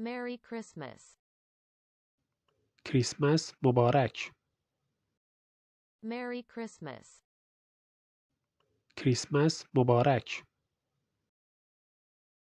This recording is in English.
Merry Christmas. کریسمس مبارک Merry Christmas. کریسمس مبارک